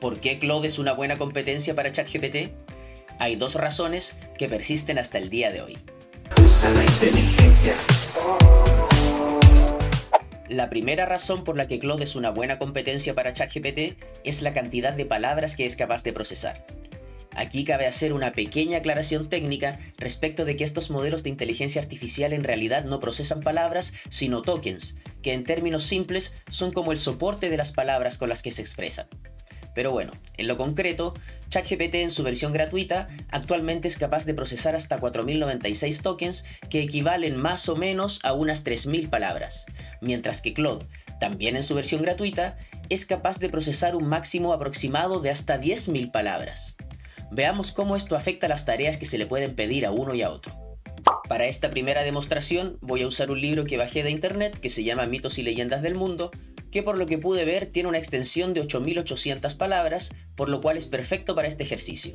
¿Por qué Claude es una buena competencia para ChatGPT? Hay dos razones que persisten hasta el día de hoy. la inteligencia. La primera razón por la que Claude es una buena competencia para ChatGPT es la cantidad de palabras que es capaz de procesar. Aquí cabe hacer una pequeña aclaración técnica respecto de que estos modelos de inteligencia artificial en realidad no procesan palabras, sino tokens, que en términos simples son como el soporte de las palabras con las que se expresan. Pero bueno, en lo concreto, ChatGPT en su versión gratuita actualmente es capaz de procesar hasta 4096 tokens que equivalen más o menos a unas 3000 palabras, mientras que Claude, también en su versión gratuita, es capaz de procesar un máximo aproximado de hasta 10.000 palabras. Veamos cómo esto afecta las tareas que se le pueden pedir a uno y a otro. Para esta primera demostración voy a usar un libro que bajé de internet que se llama Mitos y Leyendas del Mundo, que por lo que pude ver tiene una extensión de 8800 palabras, por lo cual es perfecto para este ejercicio.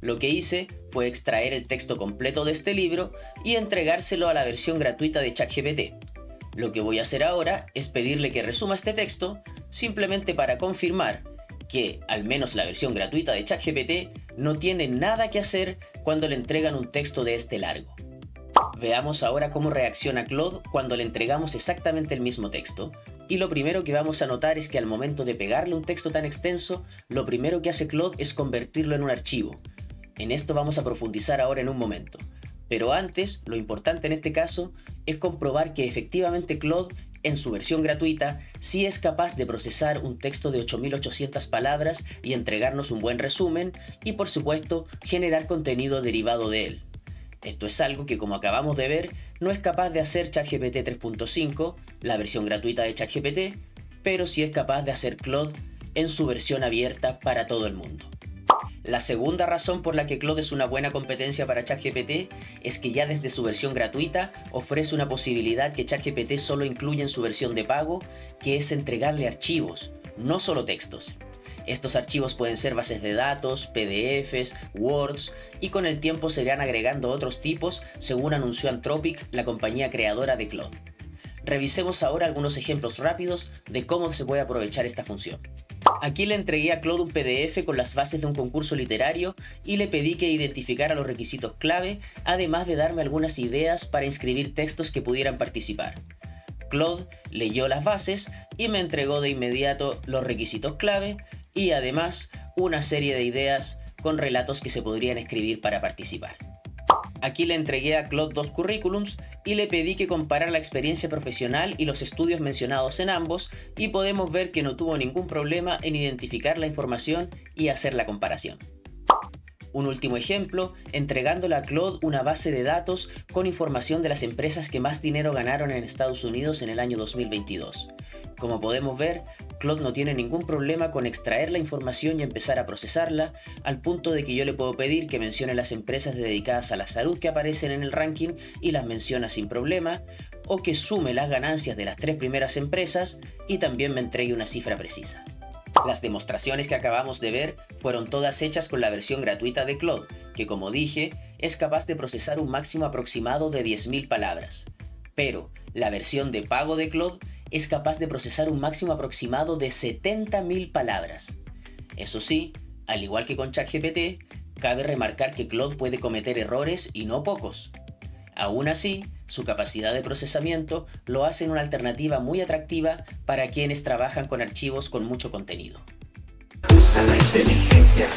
Lo que hice fue extraer el texto completo de este libro y entregárselo a la versión gratuita de ChatGPT. Lo que voy a hacer ahora es pedirle que resuma este texto simplemente para confirmar que, al menos la versión gratuita de ChatGPT, no tiene nada que hacer cuando le entregan un texto de este largo. Veamos ahora cómo reacciona Claude cuando le entregamos exactamente el mismo texto, y lo primero que vamos a notar es que al momento de pegarle un texto tan extenso, lo primero que hace Claude es convertirlo en un archivo. En esto vamos a profundizar ahora en un momento. Pero antes, lo importante en este caso es comprobar que efectivamente Claude, en su versión gratuita, sí es capaz de procesar un texto de 8800 palabras y entregarnos un buen resumen y por supuesto generar contenido derivado de él. Esto es algo que como acabamos de ver no es capaz de hacer ChatGPT 3.5, la versión gratuita de ChatGPT, pero sí es capaz de hacer Claude en su versión abierta para todo el mundo. La segunda razón por la que Claude es una buena competencia para ChatGPT es que ya desde su versión gratuita ofrece una posibilidad que ChatGPT solo incluye en su versión de pago, que es entregarle archivos, no solo textos. Estos archivos pueden ser bases de datos, PDFs, Words y con el tiempo se irán agregando otros tipos según anunció Anthropic, la compañía creadora de Claude. Revisemos ahora algunos ejemplos rápidos de cómo se puede aprovechar esta función. Aquí le entregué a Claude un PDF con las bases de un concurso literario y le pedí que identificara los requisitos clave, además de darme algunas ideas para inscribir textos que pudieran participar. Claude leyó las bases y me entregó de inmediato los requisitos clave y además una serie de ideas con relatos que se podrían escribir para participar. Aquí le entregué a Claude dos currículums y le pedí que comparara la experiencia profesional y los estudios mencionados en ambos y podemos ver que no tuvo ningún problema en identificar la información y hacer la comparación. Un último ejemplo, entregándole a Claude una base de datos con información de las empresas que más dinero ganaron en Estados Unidos en el año 2022. Como podemos ver, Claude no tiene ningún problema con extraer la información y empezar a procesarla, al punto de que yo le puedo pedir que mencione las empresas dedicadas a la salud que aparecen en el ranking y las menciona sin problema, o que sume las ganancias de las tres primeras empresas y también me entregue una cifra precisa. Las demostraciones que acabamos de ver fueron todas hechas con la versión gratuita de Claude, que como dije, es capaz de procesar un máximo aproximado de 10.000 palabras. Pero la versión de pago de Claude es capaz de procesar un máximo aproximado de 70.000 palabras. Eso sí, al igual que con ChatGPT, cabe remarcar que Claude puede cometer errores y no pocos. Aún así, su capacidad de procesamiento lo hace una alternativa muy atractiva para quienes trabajan con archivos con mucho contenido. Usa la inteligencia